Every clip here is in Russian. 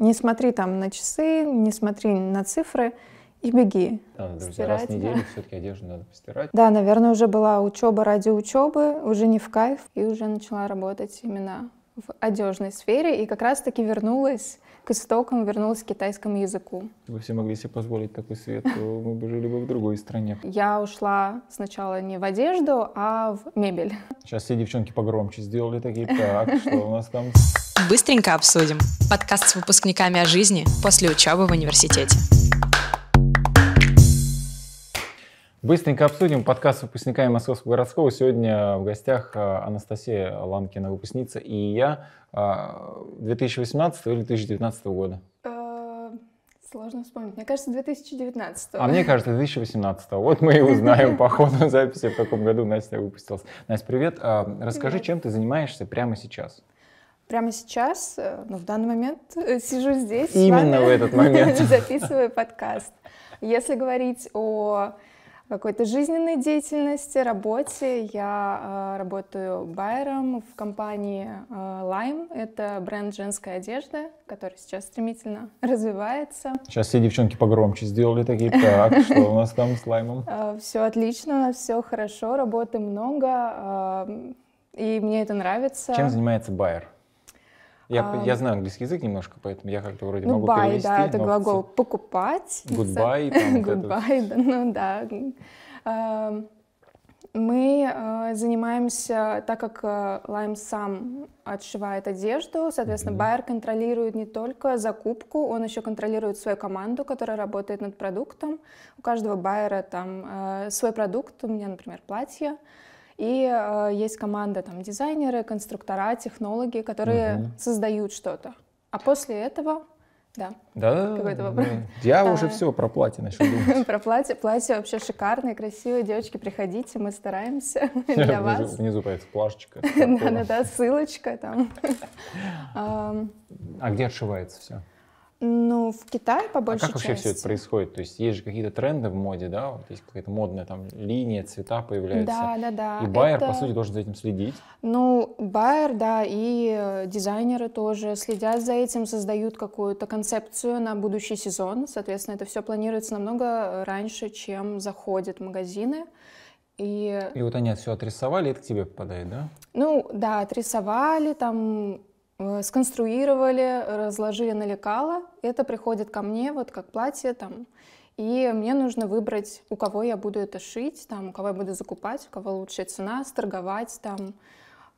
Не смотри там на часы, не смотри на цифры и беги. Да, друзья, Стирать, раз в да. неделю все-таки одежду надо постирать. Да, наверное, уже была учеба ради учебы, уже не в кайф, и уже начала работать именно в одежной сфере, и как раз-таки вернулась к истокам, вернулась к китайскому языку. Если бы все могли себе позволить такой свет, то мы бы жили бы в другой стране. Я ушла сначала не в одежду, а в мебель. Сейчас все девчонки погромче сделали такие, так, что у нас там? Быстренько обсудим. Подкаст с выпускниками о жизни после учебы в университете. Быстренько обсудим подкаст с выпускниками Московского городского. Сегодня в гостях а, Анастасия Ланкина, выпускница, и я а, 2018 или 2019 года. Э, Сложно вспомнить. Мне кажется, 2019. А мне кажется, 2018. Вот мы и узнаем по ходу записи, в каком году Настя выпустилась. Настя, привет. А, Расскажи, Привет. чем ты занимаешься прямо сейчас? Прямо сейчас, э, ну, в данный момент э, сижу здесь. Именно в этот момент. Записываю подкаст. Если говорить о какой-то жизненной деятельности, работе, я э, работаю байером в компании э, Lime. Это бренд женской одежды, который сейчас стремительно развивается. Сейчас все девчонки погромче сделали такие, так, что у нас там с лаймом? Все отлично, у нас все хорошо, работы много, э, и мне это нравится. Чем занимается байер? Я, А, я знаю английский язык немножко, поэтому я как-то вроде Ну, могу перевести. да, это глагол покупать. Goodbye, там Goodbye, да, ну да. Эм, Мы э, занимаемся, так как э, Lime сам отшивает одежду, соответственно, Мгм. байер контролирует не только закупку, он еще контролирует свою команду, которая работает над продуктом. У каждого байера там э, свой продукт, у меня, например, платье. И э, есть команда там дизайнеры, конструктора, технологи, которые Мгм. создают что-то. А после этого, да, Да, Какой-то да. вопрос. Я А. уже все про платье начал думать. про платье. Платье вообще шикарное, красивое. Девочки, приходите, мы стараемся для вас. внизу появится плашечка. Да-да-да, ссылочка там. Ам, А где отшивается все? Ну, в Китае по А большей как вообще все это части. происходит? То есть есть же какие-то тренды в моде, да? Вот есть какая-то модная там линия, цвета появляются. Да, да, да. И байер, по Это- сути, должен за этим следить. Ну, байер, да, и э, дизайнеры тоже следят за этим, создают какую-то концепцию на будущий сезон. Соответственно, это все планируется намного раньше, чем заходят магазины. И И вот они все отрисовали, это к тебе попадает, да? Ну, да, отрисовали, там, э, сконструировали, разложили на лекало. Это приходит ко мне, вот как платье там. И мне нужно выбрать, у кого я буду это шить, там, у кого я буду закупать, у кого лучшая цена, сторговать, там,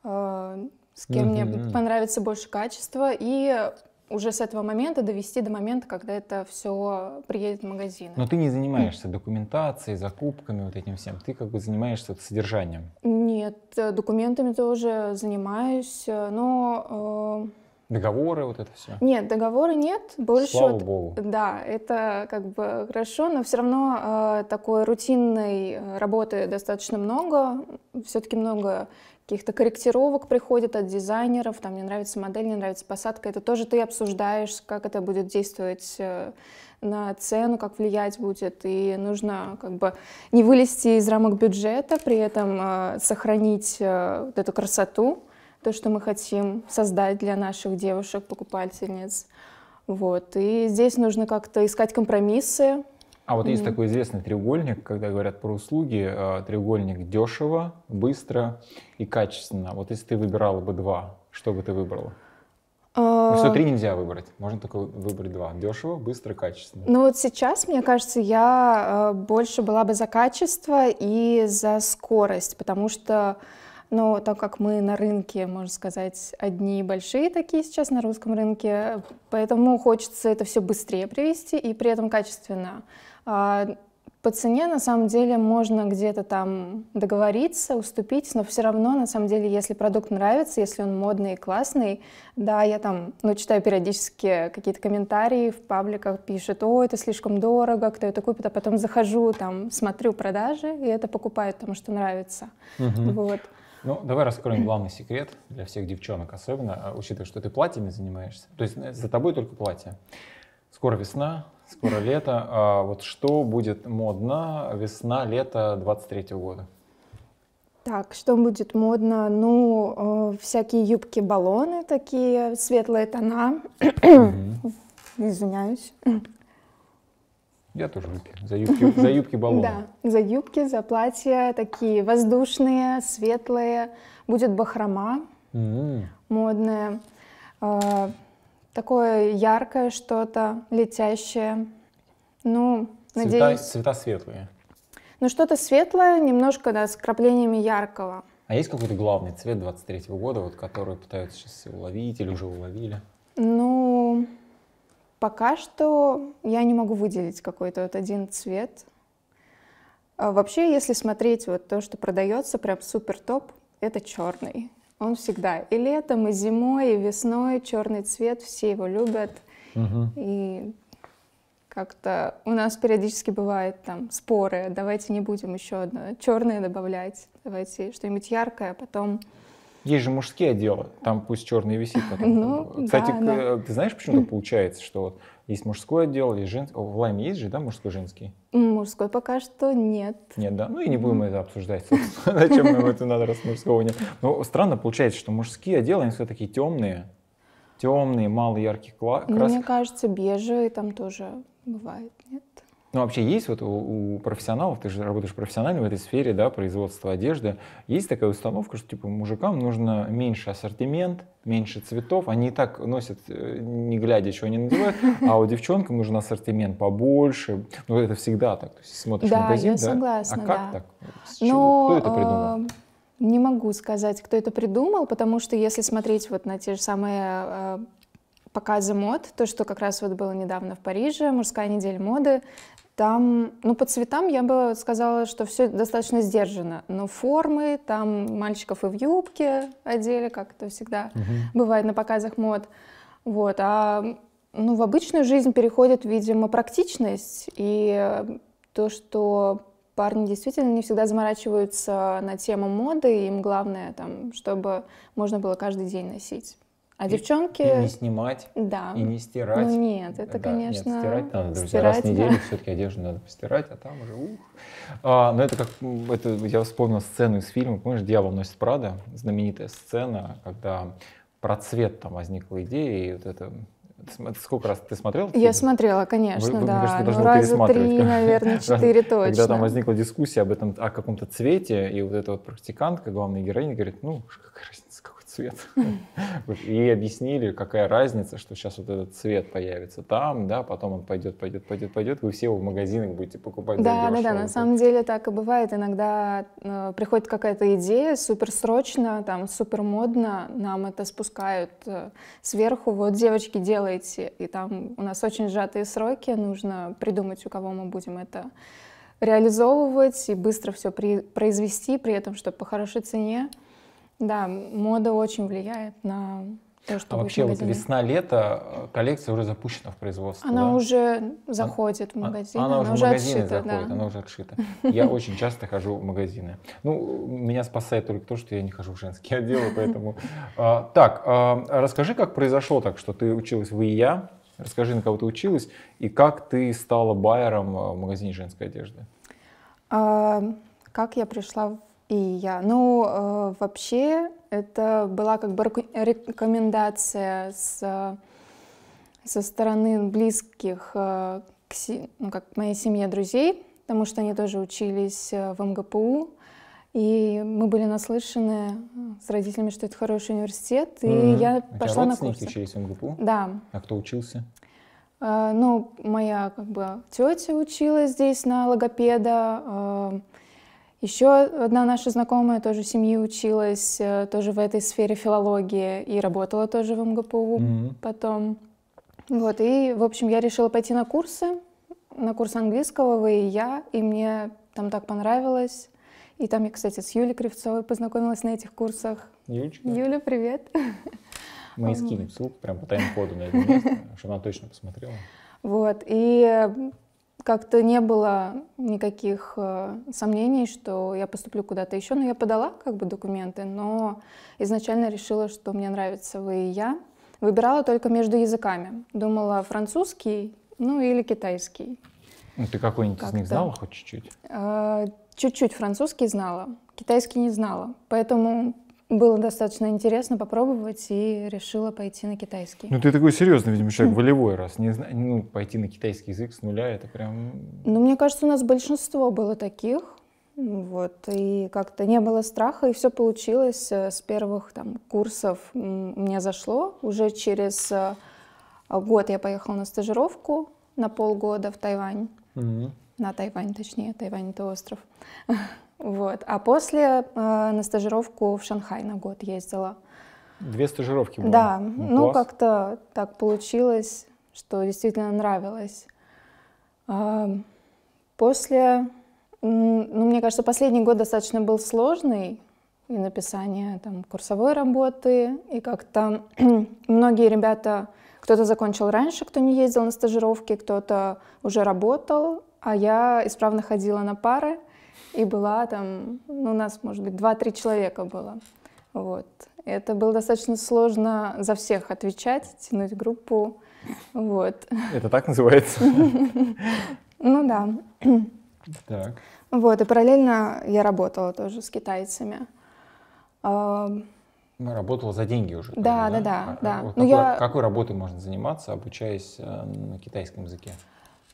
э, с кем мне Мгм. понравится больше качество. И уже с этого момента довести до момента, когда это все приедет в магазин. Но ты не занимаешься документацией, закупками, вот этим всем. Ты как бы занимаешься содержанием. Нет, э, документами тоже занимаюсь, э, но... Договоры, вот это все. Нет, договора нет. Больше Слава вот- богу. Да, это как бы хорошо, но все равно э, такой рутинной э, работы достаточно много. Все-таки много каких-то корректировок приходит от дизайнеров. Там не нравится модель, не нравится посадка. Это тоже ты обсуждаешь, как это будет действовать э, на цену, как влиять будет. И нужно как бы не вылезти из рамок бюджета, при этом э, сохранить э, вот эту красоту, то, что мы хотим создать для наших девушек, покупательниц. Вот. И здесь нужно как-то искать компромиссы. А вот есть Мгм. такой известный треугольник, когда говорят про услуги, э, треугольник дешево, быстро и качественно. Вот если ты выбирала бы два, что бы ты выбрала? Ну, все А, три нельзя выбрать, можно только выбрать два. Дешево, быстро, качественно. Ну вот сейчас, мне кажется, я э, больше была бы за качество и за скорость, потому что, ну, так как мы на рынке, можно сказать, одни большие такие сейчас на русском рынке, поэтому хочется это все быстрее привести и при этом качественно. А По цене, на самом деле, можно где-то там договориться, уступить, но все равно, на самом деле, если продукт нравится, если он модный и классный, да, я там, ну, читаю периодически какие-то комментарии в пабликах, пишут, о, это слишком дорого, кто это купит, а потом захожу, там, смотрю продажи, и это покупают, потому что нравится. Мгм. Вот. Ну, давай раскроем главный секрет для всех девчонок, особенно, а, учитывая, что ты платьями занимаешься. То есть э, за тобой только платье. Скоро весна, скоро лето. А вот что будет модно весна, лето 23 года? Так, что будет модно? Ну, э, всякие юбки-баллоны такие, светлые тона. Извиняюсь. Я тоже выпью. За юбки, за юбки баллона. Да, за юбки, за платья такие воздушные, светлые. Будет бахрома М. модное. э, Такое яркое что-то, летящее. Ну, Цвета, надеюсь, цвета светлые. ну что-то светлое, немножко, да, с краплениями яркого. А есть какой-то главный цвет 23 года, вот, который пытаются сейчас уловить или уже уловили? Ну, пока что я не могу выделить какой-то вот один цвет. А вообще, если смотреть вот то, что продается, прям супер топ, это черный. Он всегда и летом, и зимой, и весной черный цвет, все его любят. И как-то у нас периодически бывает там споры, давайте не будем еще одно черное добавлять, давайте что-нибудь яркое, а потом Есть же мужские отделы, там пусть черный висит. Потом. Ну, Кстати, да, да. э, ты знаешь, почему так получается, что вот есть мужской отдел, есть женский. В Лайме есть же, да, мужской женский? мужской пока что нет. Нет, да. Ну и не будем это обсуждать, собственно. Зачем нам это надо, раз мужского нет. Но странно получается, что мужские отделы, они все такие темные, темные, мало ярких красок. мне кажется, бежевый там тоже бывает, нет? Ну, вообще есть вот у, у профессионалов, ты же работаешь профессионально в этой сфере, да, производства одежды, есть такая установка, что, типа, мужикам нужно меньше ассортимент, меньше цветов, они и так носят, э, не глядя, что они надевают, а у девчонкам нужен ассортимент побольше, ну, это всегда так, то есть смотришь Да, магазин, я да, согласна, а как да. так? С чего? Но Кто это придумал? э, не могу сказать, кто это придумал, потому что если смотреть вот на те же самые э, показы мод, то, что как раз вот было недавно в Париже, мужская неделя моды, там, ну, по цветам я бы сказала, что все достаточно сдержано, но формы, там мальчиков и в юбке одели, как это всегда бывает на показах мод, вот, а ну, в обычную жизнь переходит, видимо, практичность и то, что парни действительно не всегда заморачиваются на тему моды, им главное, там, чтобы можно было каждый день носить. А И- девчонки... И не снимать, Да. и не стирать. Ну нет, это, Да, конечно, Нет, стирать надо, друзья. Раз в стирать, неделю да. все-таки одежду надо постирать, а там уже ух. А, но это как, это, я вспомнил сцену из фильма, помнишь, «Дьявол носит Прада», знаменитая сцена, когда про цвет там возникла идея, и вот это... сколько раз ты смотрел? Я смотрела, конечно, Вы- вы, мне да. кажется, ну, раза три, наверное, четыре точно. Когда там возникла дискуссия об этом, о каком-то цвете, и вот эта вот практикантка, главная героиня, говорит, ну, какая разница, цвет. И объяснили, какая разница, что сейчас вот этот цвет появится там, да, потом он пойдет, пойдет, пойдет, пойдет, вы все его в магазинах будете покупать Да, да, да, на самом деле так и бывает. Иногда э, приходит какая-то идея супер срочно, там супер модно, нам это спускают э, сверху. Вот, девочки, делайте. И там у нас очень сжатые сроки, нужно придумать, у кого мы будем это реализовывать и быстро все произвести, при этом, чтобы по хорошей цене. Да, мода очень влияет на то, что А будет в вообще вот весна-лето, э, коллекция уже запущена в производство, Она да? уже заходит в А- магазин, Она, уже в магазины отшита, заходит, да. она уже отшита. Я очень часто хожу в магазины. Ну, меня спасает только то, что я не хожу в женские отделы, поэтому... А, Так, а, расскажи, как произошло так, что ты училась в ИЯ, расскажи, на кого ты училась, и как ты стала байером а, в магазине женской одежды. А, Как я пришла в ИЯ? Ну, э, вообще, это была как бы рекомендация с, со стороны близких э, к, ну, как к моей семье друзей, потому что они тоже учились э, в МГПУ. И мы были наслышаны э, с родителями, что это хороший университет, и Мгм. я У тебя пошла на курсы. учились в МГПУ? Да, А кто учился? Э, Ну, моя как бы тетя училась здесь на логопеда. Еще одна наша знакомая тоже семьи училась, э, тоже в этой сфере филологии и работала тоже в МГПУ Мгм. потом. Вот, и, в общем, я решила пойти на курсы, на курс английского в ИЯ, и мне там так понравилось. И там я, кстати, с Юлей Кривцовой познакомилась на этих курсах. Юлечка? Юля, привет! Мы и скинем ссылку прям по тайм-коду на это место, чтобы она точно посмотрела. Вот, и как-то не было никаких э, сомнений, что я поступлю куда-то еще. Ну, я подала как бы документы, но изначально решила, что мне нравится вы и я. Выбирала только между языками. Думала французский, ну или китайский. Ну, ты какой-нибудь из них знала хоть чуть-чуть? Э, Чуть-чуть французский знала, китайский не знала. Поэтому было достаточно интересно попробовать и решила пойти на китайский. Ну ты такой серьезный, видимо, человек волевой раз. Не знаю, ну, пойти на китайский язык с нуля, это прям... Ну, мне кажется, у нас большинство было таких. Вот, и как-то не было страха, и все получилось. Э, с первых там, курсов мне зашло. Уже через э, год я поехала на стажировку на полгода в Тайвань. Mm-hmm. На Тайвань, точнее, Тайвань это остров. Вот. А после э, на стажировку в Шанхай на год ездила. Две стажировки было? Да, ну, ну как-то так получилось, что действительно нравилось. А, после, ну, мне кажется, последний год достаточно был сложный, и написание там курсовой работы, и как-то многие ребята, кто-то закончил раньше, кто не ездил на стажировки, кто-то уже работал, а я исправно ходила на пары, и была там, ну, у нас, может быть, два-три человека было. Вот. Это было достаточно сложно за всех отвечать, тянуть группу. Вот. Это так называется? Ну да. Так. Вот, и параллельно я работала тоже с китайцами. Ну, работала за деньги уже. Да, да, да, а, да. А, какой, я... какой работой можно заниматься, обучаясь э, на китайском языке?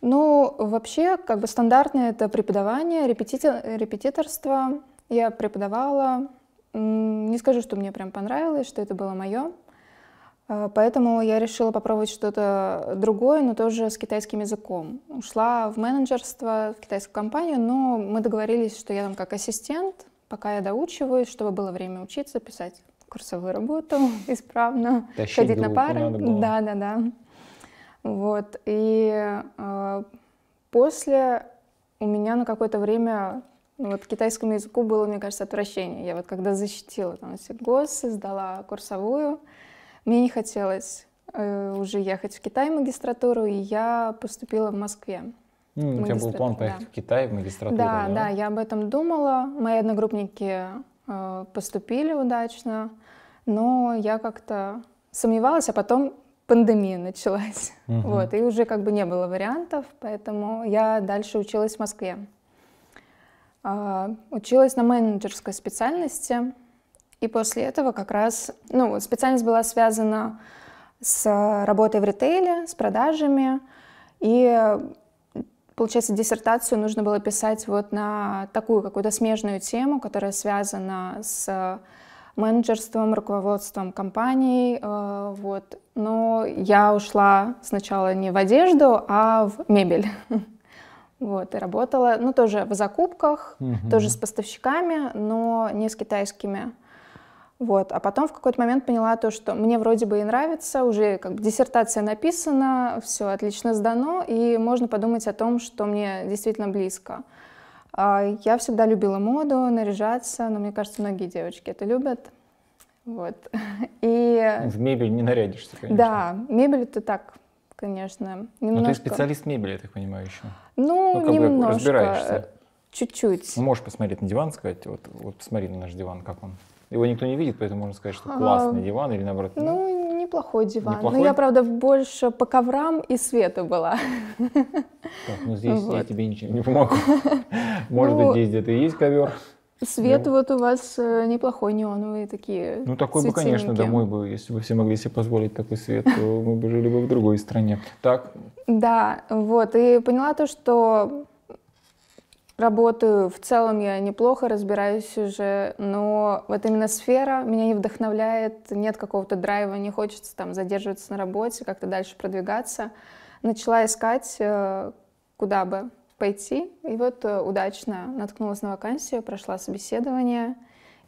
Ну, вообще, как бы стандартное это преподавание, репетитор, репетиторство. Я преподавала. Не скажу, что мне прям понравилось, что это было мое. А, поэтому я решила попробовать что-то другое, но тоже с китайским языком. Ушла в менеджерство, в китайскую компанию, но мы договорились, что я там как ассистент, пока я доучиваюсь, чтобы было время учиться, писать курсовую работу исправно, Тащить ходить на пары. Да, да, да. Вот. И э, после у меня на какое-то время ну, вот к китайскому языку было, мне кажется, отвращение. Я вот когда защитила там все ГОСы, сдала курсовую, мне не хотелось э, уже ехать в Китай в магистратуру, и я поступила в Москве. Mm, у тебя был план поехать да. в Китай в магистратуру, да, да? Да, я об этом думала. Мои одногруппники э, поступили удачно, но я как-то сомневалась, а потом пандемия началась. Угу. Вот, и уже как бы не было вариантов, поэтому я дальше училась в Москве. А, училась на менеджерской специальности, и после этого как раз, ну, специальность была связана с работой в ритейле, с продажами, и получается, диссертацию нужно было писать вот на такую какую-то смежную тему, которая связана с менеджерством, руководством компаний, э, вот. Но я ушла сначала не в одежду, а в мебель. Вот, и работала, ну, тоже в закупках, угу. тоже с поставщиками, но не с китайскими. Вот, а потом в какой-то момент поняла то, что мне вроде бы и нравится, уже как бы диссертация написана, все отлично сдано, и можно подумать о том, что мне действительно близко. А, я всегда любила моду, наряжаться, но мне кажется, многие девочки это любят. Вот. И... В мебель не нарядишься, конечно. Да, мебель это так, конечно. Немножко... Но ты специалист мебели, я так понимаю, еще. Ну, ну немножко. разбираешься. Чуть-чуть. Ну, можешь посмотреть на диван, сказать, вот, вот посмотри на наш диван, как он. Его никто не видит, поэтому можно сказать, что классный а, диван или наоборот. Ну, ну неплохой диван. Неплохой? Но я, правда, больше по коврам и свету была. Так, ну здесь вот. я тебе ничего не помогу. Может ну, быть, здесь где-то есть ковер. Свет ну, вот у вас э, неплохой, неоновые такие Ну, такой бы, конечно, домой бы, если бы все могли себе позволить такой свет, то мы бы жили бы в другой стране. Так? Да, вот, и поняла то, что работаю, в целом я неплохо разбираюсь уже, но вот именно сфера меня не вдохновляет, нет какого-то драйва, не хочется там задерживаться на работе, как-то дальше продвигаться. Начала искать, э, куда бы пойти, и вот э, удачно наткнулась на вакансию, прошла собеседование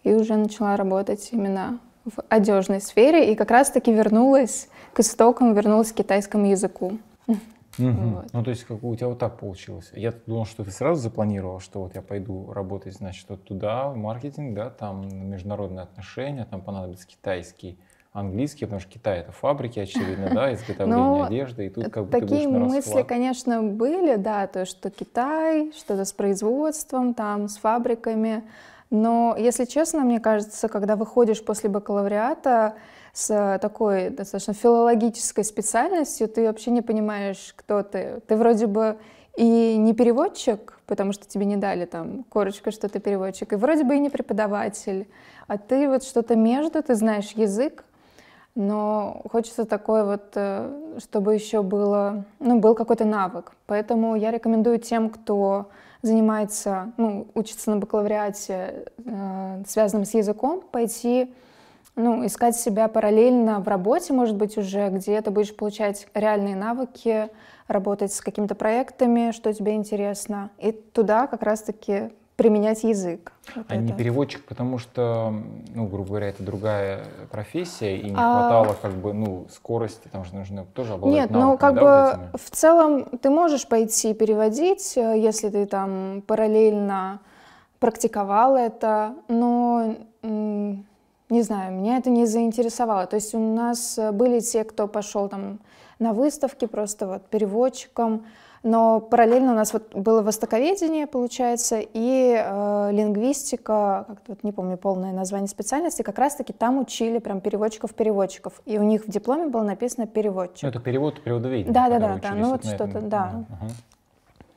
и уже начала работать именно в одежной сфере, и как раз-таки вернулась к истокам, вернулась к китайскому языку. Угу. Вот. Ну, то есть, как у тебя вот так получилось. Я думал, что ты сразу запланировал, что вот я пойду работать, значит, вот туда, в маркетинг, да, там международные отношения, там понадобится китайский, английский, потому что Китай это фабрики, очевидно, да, изготовление Но одежды, и тут как бы Такие мысли, конечно, были, да, то, что Китай, что-то с производством, там, с фабриками. Но, если честно, мне кажется, когда выходишь после бакалавриата, с такой достаточно филологической специальностью, ты вообще не понимаешь, кто ты. Ты вроде бы и не переводчик, потому что тебе не дали там корочка, что ты переводчик, и вроде бы и не преподаватель, а ты вот что-то между, ты знаешь язык, но хочется такое вот, э, чтобы еще было, ну, был какой-то навык. Поэтому я рекомендую тем, кто занимается, ну, учится на бакалавриате, э, связанном с языком, пойти, ну, искать себя параллельно в работе, может быть, уже, где ты будешь получать реальные навыки, работать с какими-то проектами, что тебе интересно, и туда как раз-таки применять язык. Вот а это. не переводчик, потому что, ну, грубо говоря, это другая профессия, и не а... хватало как бы, ну, скорости, там же нужно тоже обладать Нет, ну, как да, бы в целом ты можешь пойти переводить, э, если ты там параллельно практиковал это, но не знаю, меня это не заинтересовало. То есть у нас были те, кто пошел там на выставки просто вот переводчиком, но параллельно у нас вот было востоковедение, получается, и э, лингвистика, как-то вот не помню полное название специальности, как раз-таки там учили прям переводчиков-переводчиков. И у них в дипломе было написано переводчик. Ну, это перевод, переводоведение. Да, да, да, да, ну вот что-то, да.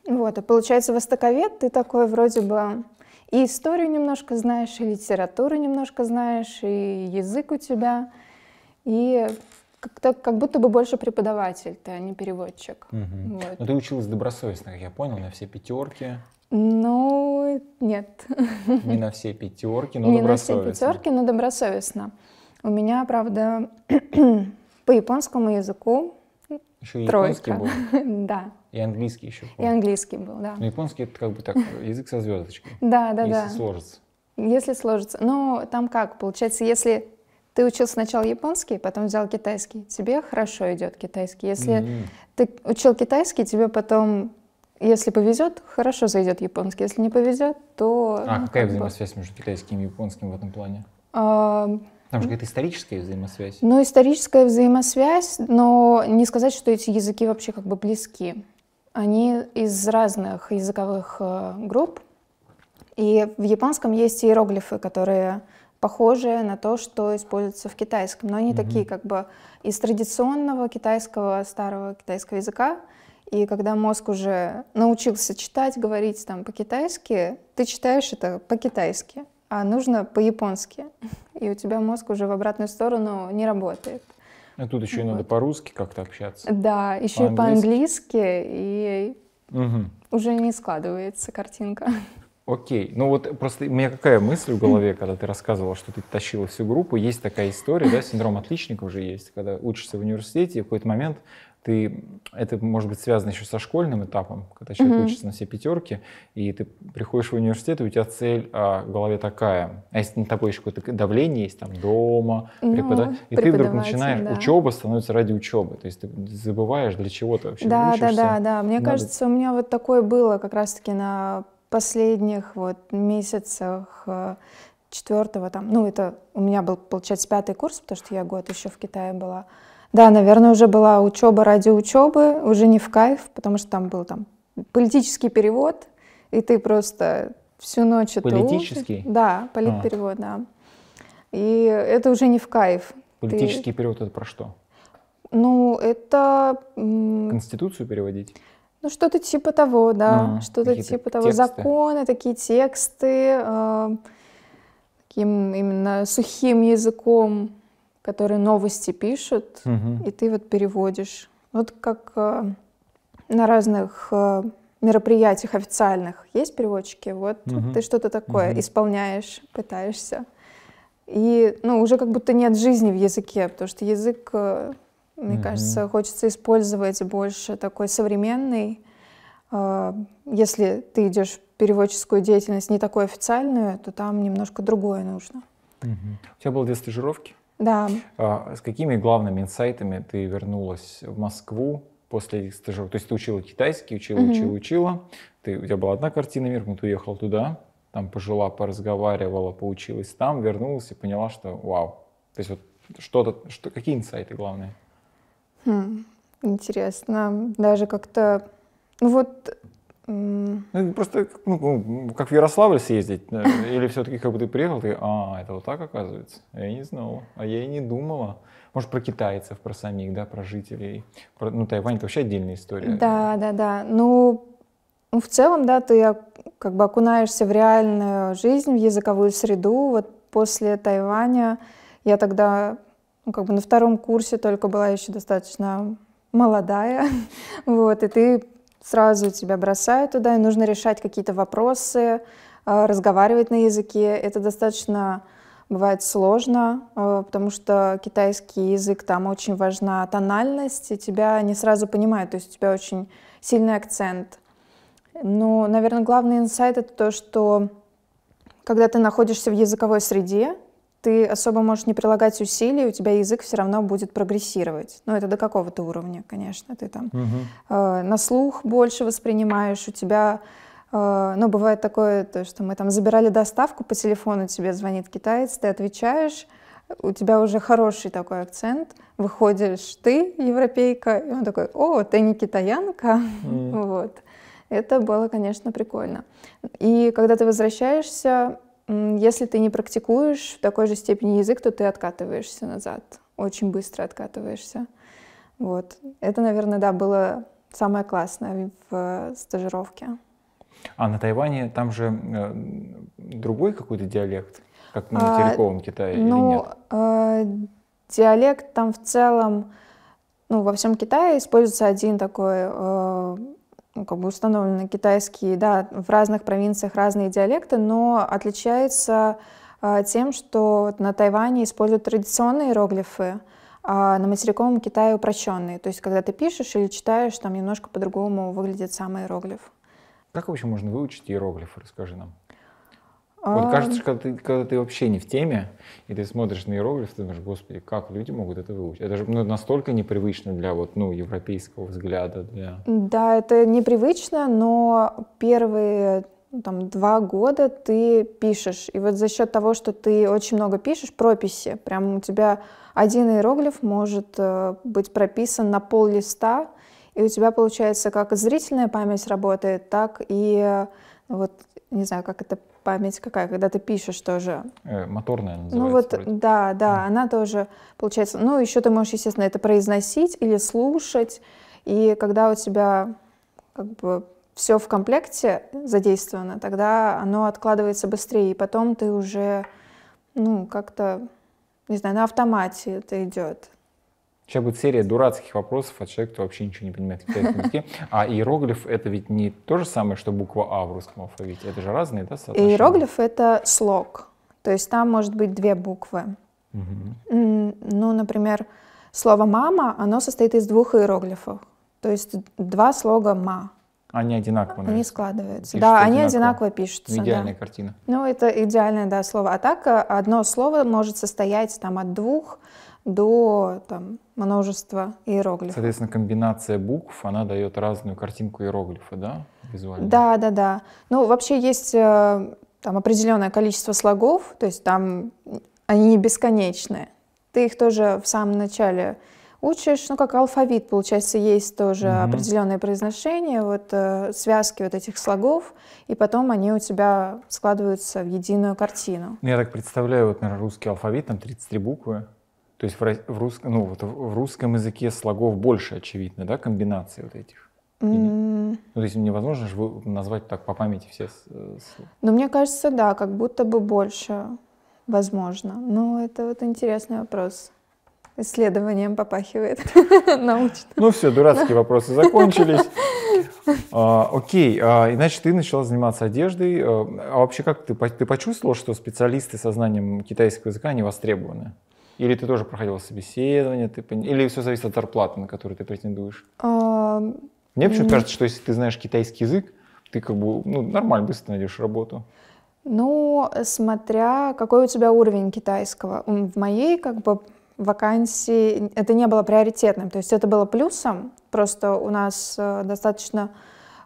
Угу. Вот, и получается востоковед, ты такой вроде бы и историю немножко знаешь, и литературу немножко знаешь, и язык у тебя, и как, как будто бы больше преподаватель, ты, а не переводчик. Угу. Вот. Но ну, ты училась добросовестно, как я понял, на все пятерки. Ну, нет. Не на все пятерки, но не добросовестно. Не на все пятерки, но добросовестно. У меня, правда, по японскому языку еще и тройка. японский был? да. И английский еще был? И английский был, да. Но японский это как бы так, язык со звездочкой. Да, да, да. Если сложится. Если сложится. Но там как, получается, если ты учил сначала японский, потом взял китайский. Тебе хорошо идет китайский. Если mm-hmm. ты учил китайский, тебе потом, если повезет, хорошо зайдет японский. Если не повезет, то... А ну, какая взаимосвязь бы... между китайским и японским в этом плане? А... Там же какая-то историческая взаимосвязь. Ну, историческая взаимосвязь, но не сказать, что эти языки вообще как бы близки. Они из разных языковых э, групп. И в японском есть иероглифы, которые похожие на то, что используется в китайском, но они mm-hmm. такие как бы из традиционного китайского, старого китайского языка. И когда мозг уже научился читать, говорить там по-китайски, ты читаешь это по-китайски, а нужно по-японски. И у тебя мозг уже в обратную сторону не работает. А тут еще вот. и надо по-русски как-то общаться. Да, еще по-английски. и по-английски, и угу. уже не складывается картинка. Окей, ну вот просто у меня какая мысль в голове, когда ты рассказывала, что ты тащила всю группу, есть такая история, да, синдром отличника уже есть, когда учишься в университете, и в какой-то момент ты, это может быть связано еще со школьным этапом, когда человек mm-hmm. учится на все пятерки, и ты приходишь в университет, и у тебя цель а, в голове такая, а если на тобой еще какое-то давление есть, там, дома, ну, преподаватель, и ты вдруг начинаешь, да. учеба становится ради учебы, то есть ты забываешь, для чего ты вообще да, учишься. Да, да, да, мне Надо... кажется, у меня вот такое было как раз-таки на последних вот месяцах э, четвертого там, ну это у меня был, получается, пятый курс, потому что я год еще в Китае была. Да, наверное, уже была учеба ради учебы, уже не в кайф, потому что там был там политический перевод, и ты просто всю ночь это Политический? Учишь. Да, политперевод, а. да. И это уже не в кайф. Политический ты... перевод это про что? Ну, это... Конституцию переводить? Ну, что-то типа того, да. А, что-то типа того. Тексты. Законы, такие тексты, э, таким именно сухим языком, которые новости пишут, угу. и ты вот переводишь. Вот как э, на разных э, мероприятиях официальных есть переводчики, вот угу. ты что-то такое угу. исполняешь, пытаешься. И, ну, уже как будто нет жизни в языке, потому что язык э, мне mm-hmm. кажется, хочется использовать больше такой современный. А, если ты идешь в переводческую деятельность не такую официальную, то там немножко другое нужно. Угу. У тебя было две стажировки? Да. А, с какими главными инсайтами ты вернулась в Москву после этих стажировок? То есть ты учила китайский, учила, угу. учила, учила. Ты, у тебя была одна картина мира, но ты уехала туда, там пожила, поразговаривала, поучилась там, вернулась и поняла, что вау. То есть вот что-то, что, какие инсайты главные? Хм, интересно. Даже как-то... Ну вот... Ну, просто ну, как в Ярославль съездить, э, или все-таки как бы ты приехал, ты, а, это вот так оказывается, я не знала, а я и не думала. Может, про китайцев, про самих, да, про жителей. Про, ну, Тайвань это вообще отдельная история. Да, да, да. Ну, Ну, в целом, да, ты как бы окунаешься в реальную жизнь, в языковую среду. Вот после Тайваня я тогда ну, как бы на втором курсе только была еще достаточно молодая, вот, и ты сразу тебя бросают туда, и нужно решать какие-то вопросы, а, разговаривать на языке. Это достаточно бывает сложно, а, потому что китайский язык, там очень важна тональность, и тебя не сразу понимают, то есть у тебя очень сильный акцент. Но, наверное, главный инсайт — это то, что когда ты находишься в языковой среде, ты особо можешь не прилагать усилий, у тебя язык все равно будет прогрессировать. Ну, это до какого-то уровня, конечно. Ты там угу. э, на слух больше воспринимаешь, у тебя... Э, ну, бывает такое, то, что мы там забирали доставку по телефону, тебе звонит китаец, ты отвечаешь, у тебя уже хороший такой акцент, выходишь ты, европейка, и он такой, о, ты не китаянка, mm. вот. Это было, конечно, прикольно. И когда ты возвращаешься, если ты не практикуешь в такой же степени язык, то ты откатываешься назад, очень быстро откатываешься. Вот. Это, наверное, да, было самое классное в э, стажировке. А на Тайване там же э, другой какой-то диалект, как на материковом а, Китае, ну, или нет? Э, диалект там в целом, ну, во всем Китае используется один такой э, ну, как бы установлены китайские, да, в разных провинциях разные диалекты, но отличается э, тем, что на Тайване используют традиционные иероглифы, а на материковом Китае упрощенные. То есть, когда ты пишешь или читаешь, там немножко по-другому выглядит сам иероглиф. Как вообще можно выучить иероглифы? Расскажи нам. Вот кажется, когда ты, когда ты вообще не в теме, и ты смотришь на иероглиф, ты думаешь, господи, как люди могут это выучить? Это же ну, настолько непривычно для вот, ну, европейского взгляда. Для... Да, это непривычно, но первые ну, там, два года ты пишешь. И вот за счет того, что ты очень много пишешь, прописи, прям у тебя один иероглиф может э, быть прописан на пол листа, и у тебя получается как зрительная память работает, так и э, вот, не знаю, как это память какая, когда ты пишешь тоже. Э, моторная называется. Ну вот, вроде. да, да, mm. она тоже получается. Ну еще ты можешь, естественно, это произносить или слушать. И когда у тебя как бы все в комплекте задействовано, тогда оно откладывается быстрее, и потом ты уже, ну, как-то, не знаю, на автомате это идет. Сейчас будет серия дурацких вопросов от человека, кто вообще ничего не понимает в китайском языке. А иероглиф — это ведь не то же самое, что буква А в русском алфавите. Это же разные, да, соотношения? Иероглиф — это слог. То есть там может быть две буквы. Угу. Ну, например, слово «мама», оно состоит из двух иероглифов. То есть два слога «ма». Они одинаково. Они складываются. Пишут да, одинаково. они одинаково пишутся. Идеальная да. картина. Ну, это идеальное, да, слово. А так э, одно слово может состоять там от двух до там, множества иероглифов. Соответственно, комбинация букв, она дает разную картинку иероглифа, да, визуально? Да, да, да. Ну, вообще есть э, там определенное количество слогов, то есть там они не бесконечные. Ты их тоже в самом начале учишь, ну, как алфавит, получается, есть тоже угу. определенное произношение, вот э, связки вот этих слогов, и потом они у тебя складываются в единую картину. Ну, я так представляю, вот, наверное, русский алфавит, там 33 буквы, то есть в, в, рус, ну, вот в русском языке слогов больше, очевидно, да, комбинаций вот этих? Mm. Ну, то есть невозможно же назвать так по памяти все слова? Ну, мне кажется, да, как будто бы больше возможно. Но это вот интересный вопрос. Исследованием попахивает научно. Ну все, дурацкие вопросы закончились. А, окей, а, иначе ты начала заниматься одеждой. А, а вообще как ты, ты почувствовала, что специалисты со знанием китайского языка не востребованы? Или ты тоже проходила собеседование, ты пон... или все зависит от зарплаты, на которую ты претендуешь? А... Мне почему-то кажется, что если ты знаешь китайский язык, ты как бы ну, нормально быстро найдешь работу. Ну, смотря какой у тебя уровень китайского. В моей как бы вакансии это не было приоритетным, то есть это было плюсом, просто у нас э, достаточно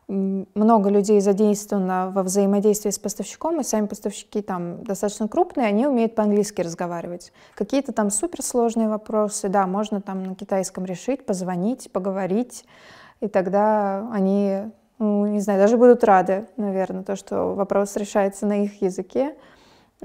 много людей задействовано во взаимодействии с поставщиком, и сами поставщики там достаточно крупные, они умеют по-английски разговаривать. Какие-то там суперсложные вопросы, да, можно там на китайском решить, позвонить, поговорить, и тогда они, ну, не знаю, даже будут рады, наверное, то, что вопрос решается на их языке.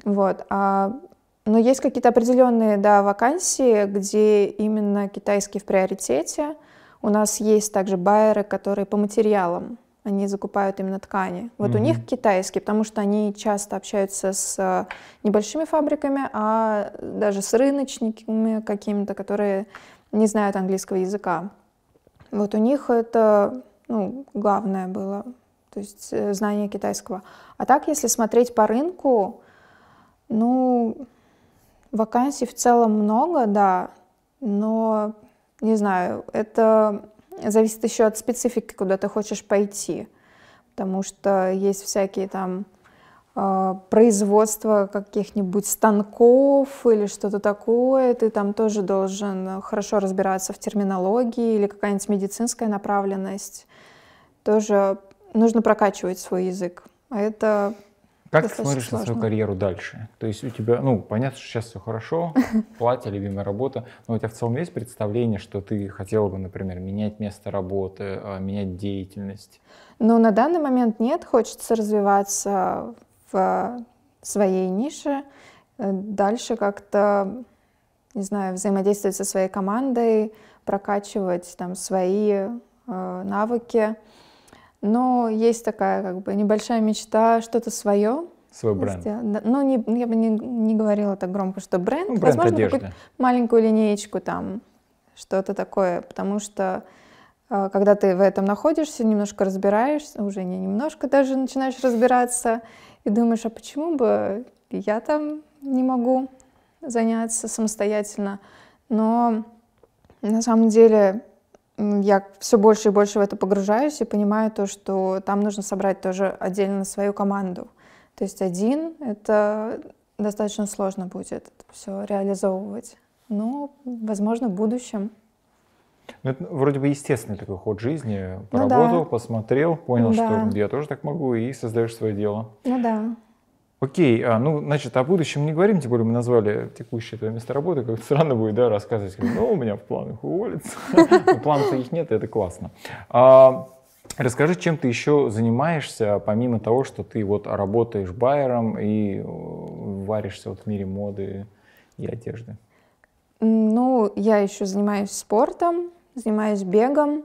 Вот. А, но есть какие-то определенные, да, вакансии, где именно китайский в приоритете. У нас есть также байеры, которые по материалам они закупают именно ткани. Вот Мгм. у них китайский, потому что они часто общаются с э, небольшими фабриками, а даже с рыночниками какими-то, которые не знают английского языка. Вот у них это ну, главное было, то есть э, знание китайского. А так, если смотреть по рынку, ну, вакансий в целом много, да, но не знаю, это зависит еще от специфики, куда ты хочешь пойти, потому что есть всякие там э, производства каких-нибудь станков или что-то такое, ты там тоже должен хорошо разбираться в терминологии или какая-нибудь медицинская направленность. Тоже нужно прокачивать свой язык. А это Как ты смотришь на свою сложно. карьеру дальше? То есть у тебя, ну, понятно, что сейчас все хорошо, платье, любимая работа, но у тебя в целом есть представление, что ты хотела бы, например, менять место работы, а, менять деятельность? Но на данный момент нет, хочется развиваться в своей нише, э, дальше как-то, не знаю, взаимодействовать со своей командой, прокачивать там свои э, навыки. Но есть такая как бы небольшая мечта, что-то свое. Свой бренд? сделать. Ну, не, я бы не, не говорила так громко, что бренд. Ну, бренд Возможно, одежды. какую-то маленькую линеечку там, что-то такое, потому что э, когда ты в этом находишься, немножко разбираешься, уже не немножко даже начинаешь разбираться и думаешь, а почему бы я там не могу заняться самостоятельно? Но на самом деле я все больше и больше в это погружаюсь и понимаю то, что там нужно собрать тоже отдельно свою команду. То есть один — это достаточно сложно будет все реализовывать. Но, возможно, в будущем. Ну, это вроде бы естественный такой ход жизни. Ну да. Поработал, посмотрел, понял, Да. что я тоже так могу, и создаешь свое дело. Ну да. Окей, а, ну, значит, о будущем не говорим, тем более мы назвали текущее твое место работы, как странно будет, да, рассказывать, ну, у меня в планах уволиться. Ну, Планов таких нет, это классно. А, Расскажи, чем ты еще занимаешься, помимо того, что ты вот работаешь байером и э, варишься вот в мире моды и одежды. Ну, я еще занимаюсь спортом, занимаюсь бегом,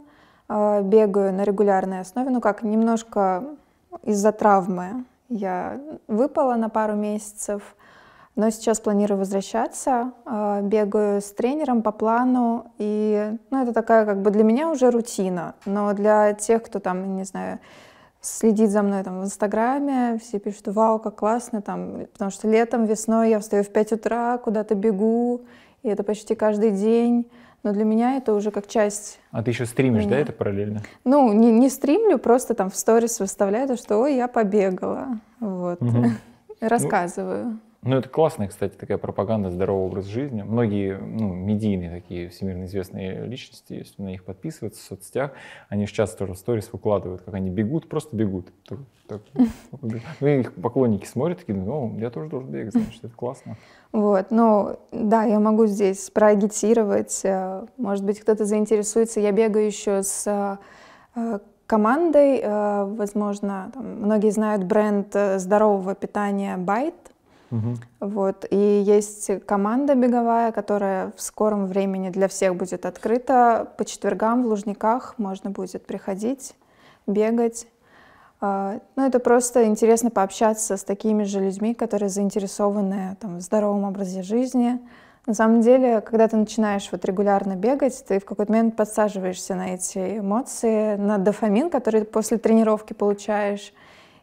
э, бегаю на регулярной основе. Ну как, немножко из-за травмы я выпала на пару месяцев, но сейчас планирую возвращаться. Э, Бегаю с тренером по плану, и ну, это такая как бы для меня уже рутина, но для тех, кто там, не знаю, следит за мной там в Инстаграме, все пишут, вау, как классно, там, потому что летом, весной я встаю в 5 утра, куда-то бегу, и это почти каждый день. Но для меня это уже как часть, А ты еще стримишь, да, Меня. это параллельно? ну, не, не стримлю, просто там в сторис выставляю, то, что, ой, я побегала, вот, Мгм. рассказываю. Ну, это классная, кстати, такая пропаганда здорового образа жизни. Многие, ну, медийные такие всемирно известные личности, если на них подписываться в соцсетях, они же часто тоже в сторис выкладывают, как они бегут, просто бегут. Ну, их поклонники смотрят, такие, ну, я тоже должен бегать, значит, это классно. Вот, ну, да, я могу здесь проагитировать, э, может быть, кто-то заинтересуется. Я бегаю еще с э, э, командой, возможно, там, многие знают бренд здорового питания Byte. Мгм. Вот. И есть команда беговая, которая в скором времени для всех будет открыта. По четвергам в Лужниках можно будет приходить, бегать. А, Ну, это просто интересно пообщаться с такими же людьми, которые заинтересованы там, в здоровом образе жизни. На самом деле, когда ты начинаешь вот регулярно бегать, ты в какой-то момент подсаживаешься на эти эмоции, на дофамин, который после тренировки получаешь.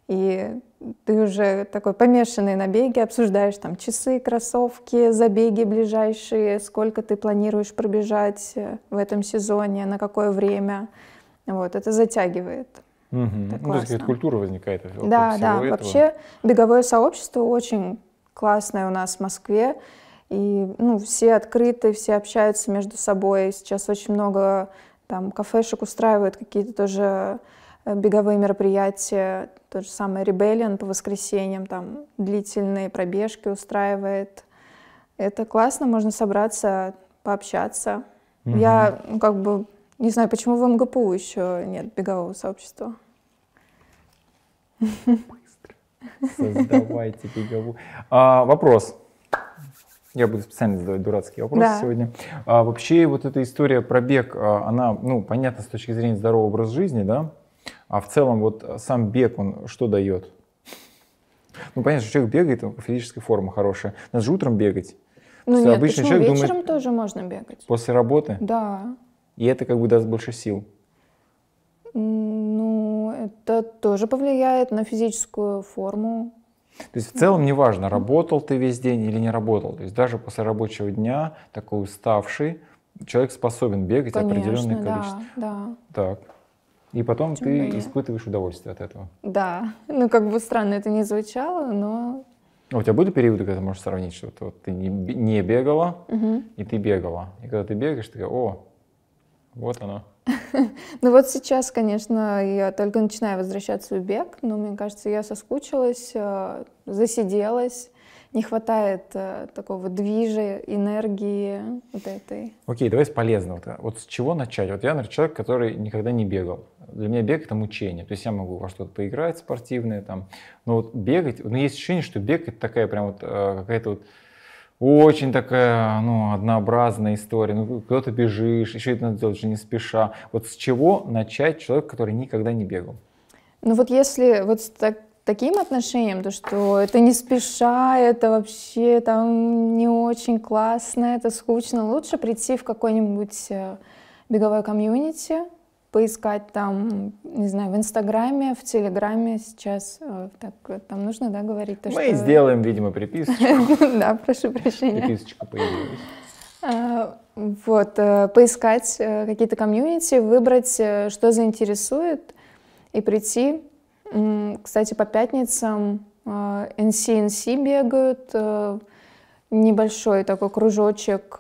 И ты уже такой помешанный на беге, обсуждаешь там часы, кроссовки, забеги ближайшие, сколько ты планируешь пробежать э, в этом сезоне, на какое время. Вот, это затягивает. Мгм. Это Ну, то есть культура возникает Да, да, этого. вообще беговое сообщество очень классное у нас в Москве. И ну, все открыты, все общаются между собой. Сейчас очень много там кафешек устраивают какие-то тоже беговые мероприятия. Тот же самый Rebellion по воскресеньям, там длительные пробежки устраивает. Это классно, можно собраться, пообщаться. Мгм. Я ну, как бы не знаю, почему в МГПУ еще нет бегового сообщества. Создавайте беговую. А, вопрос. Я буду специально задавать дурацкие вопросы Да. сегодня. А, вообще вот эта история про бег, а, она, ну, понятна с точки зрения здорового образа жизни, да? А в целом вот сам бег, он что дает? Ну, понятно, что человек бегает, физическая форма хорошая. Надо же утром бегать. Ну нет, обычный почему? человек Вечером думает- тоже можно бегать. После работы, Да. и это как бы даст больше сил. Ну, это тоже повлияет на физическую форму. То есть в целом неважно, работал ты весь день или не работал. То есть даже после рабочего дня, такой уставший, человек способен бегать определенное Конечно, количество. да, да. Так. И потом Тем ты более. испытываешь удовольствие от этого. Да, ну как бы странно это не звучало, но А у тебя были периоды, когда ты можешь сравнить, что вот, ты не, бе- не бегала, Мгм. и ты бегала. И когда ты бегаешь, ты такая, о, вот оно. Ну вот сейчас, конечно, я только начинаю возвращаться в бег, но мне кажется, я соскучилась, э, засиделась, не хватает э, такого движа, энергии вот этой. Окей, давай с полезного. Вот с чего начать? Вот я, например, человек, который никогда не бегал. Для меня бег — это мучение. То есть я могу во что-то поиграть спортивное, там, но вот бегать, ну, есть ощущение, что бег — это такая прям вот э, какая-то вот очень такая, ну, однообразная история. Ну, куда-то бежишь, еще это надо делать же не спеша. Вот с чего начать человек, который никогда не бегал? Ну вот если вот с так- таким отношением, то что это не спеша, это вообще там не очень классно, это скучно, лучше прийти в какой-нибудь э, беговой комьюнити, поискать там, не знаю, в Инстаграме, в Телеграме сейчас, э, так, э, там нужно, да, говорить то, Мы что... сделаем, видимо, приписочку. Да, прошу прощения. Приписочка появилась. А, Вот, э, поискать какие-то комьюнити, выбрать, что заинтересует, и прийти. Кстати, по пятницам NCNC бегают, небольшой такой кружочек.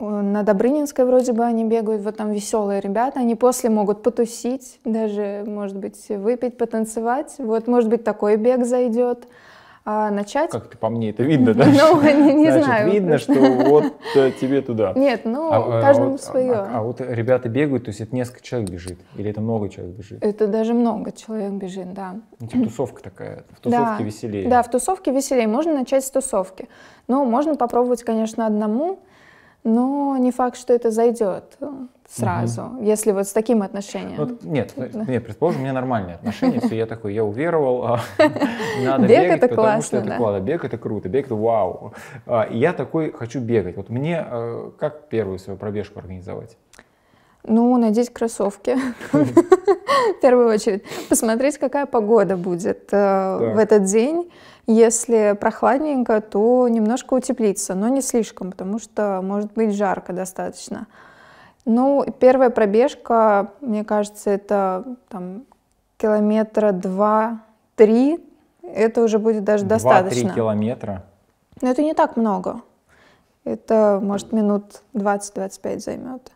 На Добрынинской вроде бы они бегают, вот там веселые ребята, они после могут потусить, даже, может быть, выпить, потанцевать. Вот, может быть, такой бег зайдет. А начать Как ты по мне это видно, да? Ну, не- не Значит, знаю. видно, что вот э, тебе туда. Нет, ну, А, а, каждому вот, свое. А, а вот ребята бегают, то есть это несколько человек бежит? Или это много человек бежит? Это даже много человек бежит, да. Ну, типа тусовка такая. В тусовке да. веселее. Да, в тусовке веселее. Можно начать с тусовки. Но можно попробовать, конечно, одному, но не факт, что это зайдет э, сразу, если вот с таким отношением. Вот, нет, ну, нет, предположим, у меня нормальные отношения, все, я такой, я уверовал, а, надо Бег бегать, потому что это да. классно, бег это круто, бег это вау. А, я такой хочу бегать. Вот мне э, как первую свою пробежку организовать? Ну, надеть кроссовки. В первую очередь. Посмотреть, какая погода будет э, в этот день. Если прохладненько, то немножко утеплиться, но не слишком, потому что может быть жарко достаточно. Ну, первая пробежка, мне кажется, это там километра два-три. Это уже будет даже 2-3 достаточно. километра. Но это не так много. Это, может, минут 20-25 займет.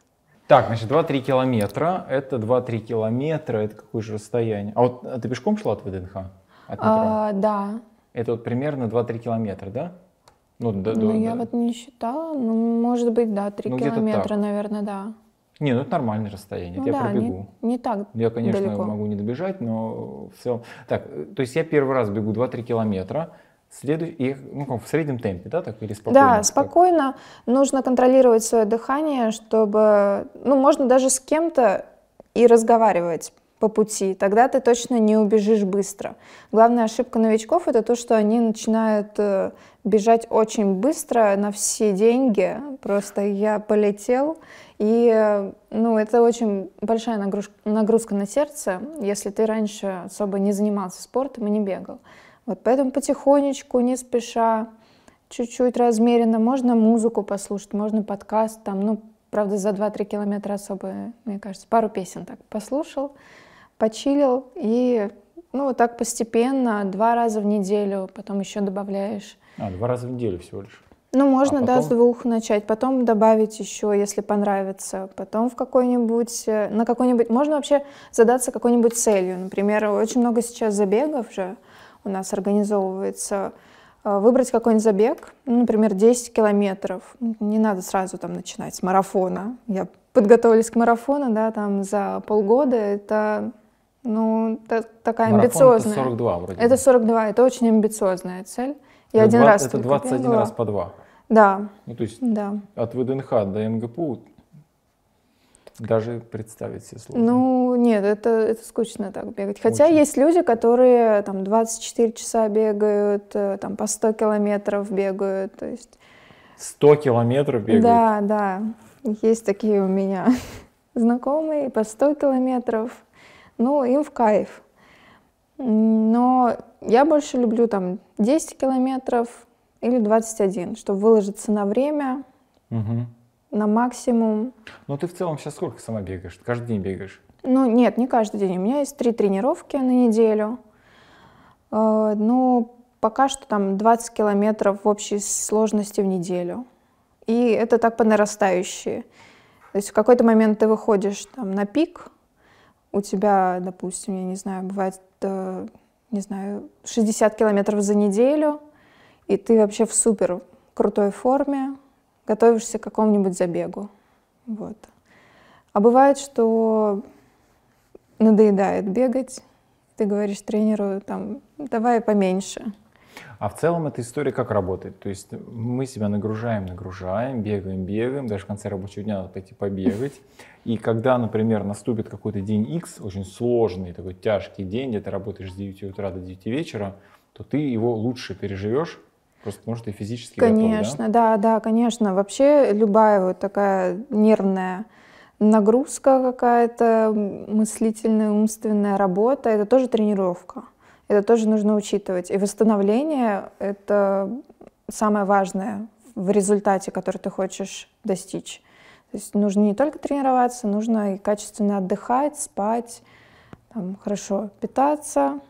Так, значит, 2-3 километра. Это 2-3 километра, это какое же расстояние? А вот а ты пешком шла от ВДНХ? От? А, да, Это вот примерно 2-3 километра, да? Ну, да, Ну, да, я да. вот не считала. Ну, может быть, да, 3 Ну, километра, наверное, да. Не, ну это нормальное расстояние, Ну это я да, пробегу. не, не так Я, конечно, далеко. могу не добежать, но в целом... Так, э, то есть я первый раз бегу 2-3 километра, следующий, ну, как, в среднем темпе, да, так, или спокойно? Да, как? спокойно. Нужно контролировать свое дыхание, чтобы... Ну, можно даже с кем-то и разговаривать по пути. Тогда ты точно не убежишь быстро. Главная ошибка новичков — это то, что они начинают э, бежать очень быстро на все деньги. Просто я полетел. И, э, ну, это очень большая нагруз- нагрузка на сердце, если ты раньше особо не занимался спортом и не бегал. Вот поэтому потихонечку, не спеша, чуть-чуть размеренно. Можно музыку послушать, можно подкаст там, ну, правда, за 2-3 километра особо, мне кажется, пару песен так послушал, почилил и, ну, вот так постепенно, два раза в неделю, потом еще добавляешь. А, два раза в неделю всего лишь. Ну, можно, А да, с двух начать, потом добавить еще, если понравится, потом в какой-нибудь, э, на какой-нибудь, можно вообще задаться какой-нибудь целью. Например, очень много сейчас забегов же у нас организовывается. Э, Выбрать какой-нибудь забег, ну, например, 10 километров. Не надо сразу там начинать с марафона. Я подготовилась к марафону, да, там за полгода. Это, ну, та- такая Марафон амбициозная. это 42 вроде. Это бы. 42, это очень амбициозная цель. Я Это один два- раз Это только 21 бегала. раз по два. Да, Ну, то есть да. от ВДНХ до МГПУ Даже представить себе сложно. Ну, нет, это, это скучно так бегать. Хотя Очень. есть люди, которые там 24 часа бегают, э, там по 100 километров бегают, то есть... 100 километров бегают? Да, да, есть такие у меня знакомые по 100 километров. Ну, им в кайф. Но я больше люблю там 10 километров или 21, чтобы выложиться на время, Угу. На максимум. Ну ты в целом сейчас сколько сама бегаешь? Ты каждый день бегаешь? Ну, нет, не каждый день. У меня есть три тренировки на неделю. Э, Ну, пока что там 20 километров в общей сложности в неделю. И это так по нарастающей. То есть в какой-то момент ты выходишь там на пик, у тебя, допустим, я не знаю, бывает, э, не знаю, 60 километров за неделю, и ты вообще в супер крутой форме, готовишься к какому-нибудь забегу. Вот. А бывает, что надоедает бегать, ты говоришь тренеру, там, давай поменьше. А в целом эта история как работает? То есть мы себя нагружаем, нагружаем, бегаем, бегаем, даже в конце рабочего дня надо пойти побегать. И когда, например, наступит какой-то день X, очень сложный, такой тяжкий день, где ты работаешь с 9 утра до 9 вечера, то ты его лучше переживешь, просто что ты физически Конечно, да? да, конечно. Вообще любая вот такая нервная нагрузка какая-то, мыслительная, умственная работа, это тоже тренировка. Это тоже нужно учитывать. И восстановление — это самое важное в результате, который ты хочешь достичь. То есть нужно не только тренироваться, нужно и качественно отдыхать, спать, там, хорошо питаться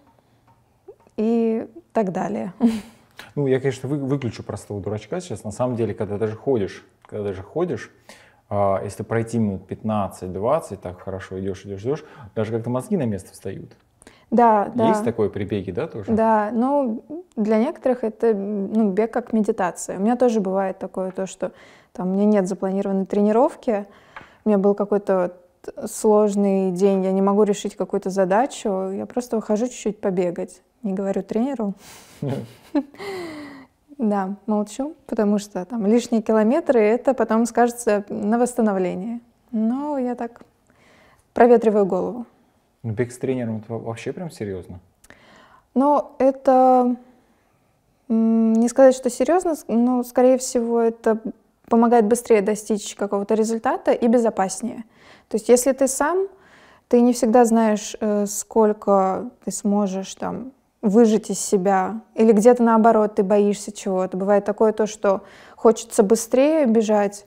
и так далее. Ну, я, конечно, вы- выключу простого дурачка сейчас. На самом деле, когда даже ходишь, когда даже ходишь, а, если пройти минут 15-20, так хорошо идешь, идешь, идешь, даже как-то мозги на место встают. Да, да. Есть такое при беге, да, тоже? Да, ну, для некоторых это ну, бег как медитация. У меня тоже бывает такое, то, что там, у меня нет запланированной тренировки, у меня был какой-то сложный день, я не могу решить какую-то задачу, я просто выхожу чуть-чуть побегать. Не говорю тренеру. Да, молчу, потому что там лишние километры, это потом скажется на восстановлении. Но я так проветриваю голову. Ну, бег с тренером это вообще прям серьезно. Но это не сказать, что серьезно, но скорее всего это помогает быстрее достичь какого-то результата и безопаснее. То есть если ты сам, ты не всегда знаешь, э, сколько ты сможешь там выжить из себя, или где-то наоборот ты боишься чего-то. Бывает такое то, что хочется быстрее бежать,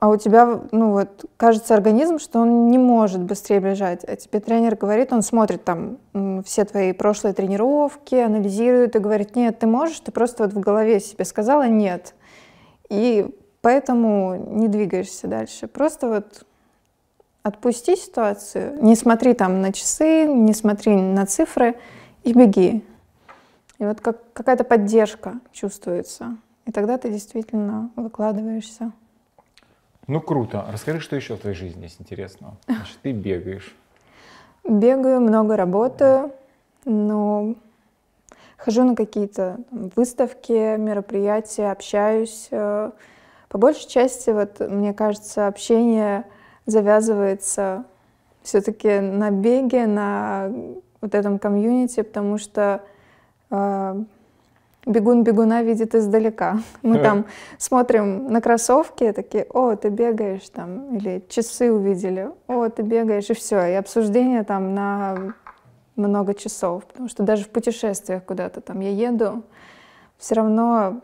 а у тебя, ну вот, кажется организм, что он не может быстрее бежать. А тебе тренер говорит, он смотрит там все твои прошлые тренировки, анализирует и говорит, нет, ты можешь, ты просто вот в голове себе сказала нет. И поэтому не двигаешься дальше. Просто вот отпусти ситуацию, не смотри там на часы, не смотри на цифры и беги. И вот как, какая-то поддержка чувствуется. И тогда ты действительно выкладываешься. Ну, круто. Расскажи, что еще в твоей жизни есть интересного. Значит, ты бегаешь. Бегаю, много работаю, но хожу на какие-то выставки, мероприятия, общаюсь. Э, По большей части, вот, мне кажется, общение завязывается все-таки на беге, на вот этом комьюнити, потому что э, бегун бегуна видит издалека. Мы там смотрим на кроссовки, такие, о, ты бегаешь там, или часы увидели, о, ты бегаешь, и все. И обсуждение там на много часов, потому что даже в путешествиях куда-то там я еду, все равно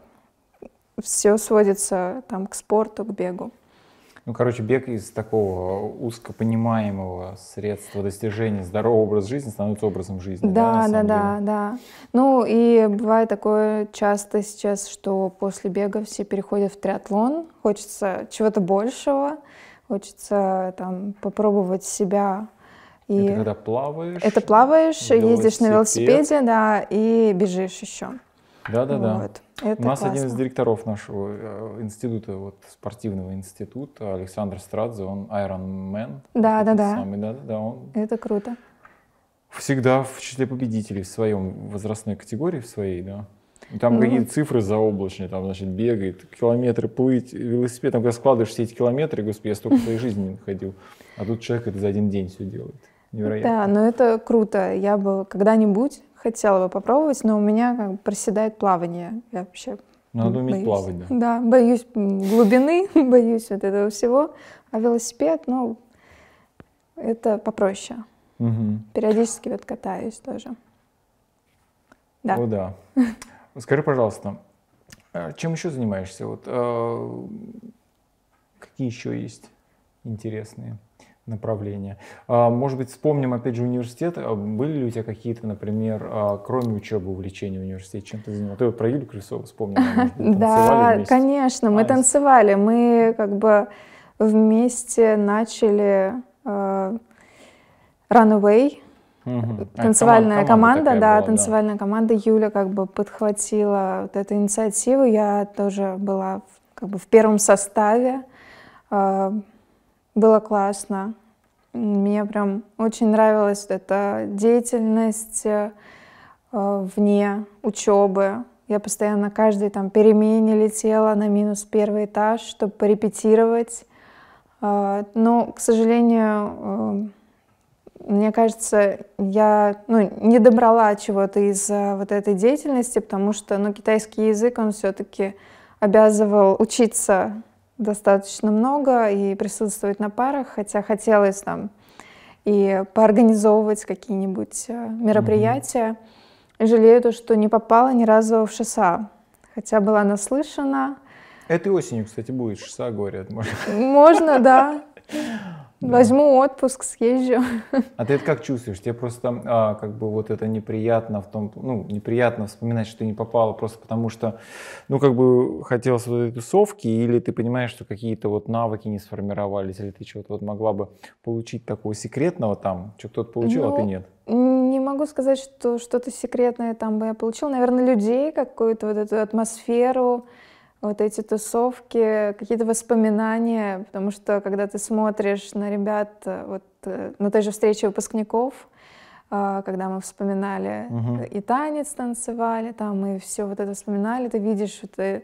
все сводится там к спорту, к бегу. Ну, короче, бег из такого узкопонимаемого средства достижения здорового образа жизни становится образом жизни. Да, да, да, деле? да. Ну и бывает такое часто сейчас, что после бега все переходят в триатлон, хочется чего-то большего, хочется там попробовать себя. И Это когда плаваешь. это плаваешь, ездишь на велосипед. велосипеде, да, и бежишь еще. Да, да, да. Вот. Это У нас классно. один из директоров нашего э, института, вот спортивного института, Александр Страдзе, он Iron Man. Да, да, да. Самый, да, да, да. Он Это круто. всегда в числе победителей в своем возрастной категории, в своей, да. Там Ну. какие-то цифры заоблачные, там, значит, бегает, километры плыть, велосипед. Там, когда складываешь все эти километры, господи, я столько в своей жизни не находил. А тут человек это за один день все делает. Невероятно. Да, но это круто. Я бы когда-нибудь хотела бы попробовать, но у меня как бы проседает плавание. Я вообще Надо уметь боюсь. плавать, да. Да, боюсь глубины, боюсь вот этого всего. А велосипед, ну, это попроще. Мгм. Периодически вот катаюсь тоже. Да. О, да. Скажи, пожалуйста, а чем еще занимаешься? Вот, а, какие еще есть интересные направления? А, Может быть, вспомним опять же университет. А Были ли у тебя какие-то, например, а, кроме учебы, увлечения в университете? Чем ты занималась? Ты вот про Юлю Крысову вспомнил, может быть, Да, конечно, мы А, танцевали. Мы как бы вместе начали э, Runaway. А, танцевальная команда команда, такая да, была, танцевальная команда. Юля как бы подхватила вот эту инициативу. Я тоже была в- как бы в первом составе. Э, Было классно. Мне прям очень нравилась эта деятельность э, вне учебы. Я постоянно каждой там перемене летела на минус первый этаж, чтобы порепетировать. А, Но, к сожалению, э, мне кажется, я ну, не добрала чего-то из э, вот этой деятельности, потому что ну, китайский язык, он все-таки обязывал учиться достаточно много и присутствовать на парах, хотя хотелось там и поорганизовывать какие-нибудь э, мероприятия. Жалею то, что не попала ни разу в ШСА, хотя была наслышана. Этой осенью, кстати, будет ШСА, говорят. может. Можно, да. Возьму отпуск, съезжу. А ты это как чувствуешь? Тебе просто а, как бы вот это неприятно в том, ну, неприятно вспоминать, что ты не попала просто потому что, ну, как бы хотелось вот этой тусовки, или ты понимаешь, что какие-то вот навыки не сформировались, или ты чего-то вот могла бы получить такого секретного там, что кто-то получил, а ты Ну, нет. Не могу сказать, что что-то секретное там бы я получила. Наверное, людей, какую-то вот эту атмосферу, вот эти тусовки, какие-то воспоминания, потому что когда ты смотришь на ребят э, вот э, на той же встрече выпускников, а, когда мы вспоминали Мгм. и танец танцевали, там и все вот это вспоминали, ты видишь вот, э,